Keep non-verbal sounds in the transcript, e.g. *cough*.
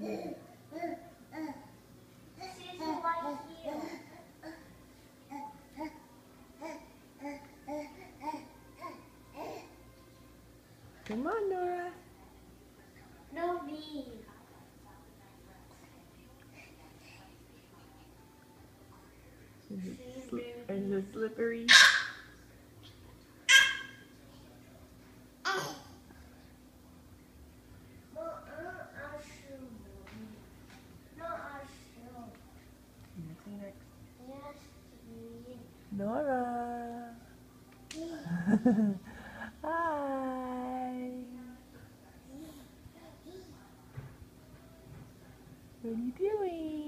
right here. Come on, Nora. No me. Is it, sli- is it slippery? *laughs* Nora. *laughs* Hi. What are you doing?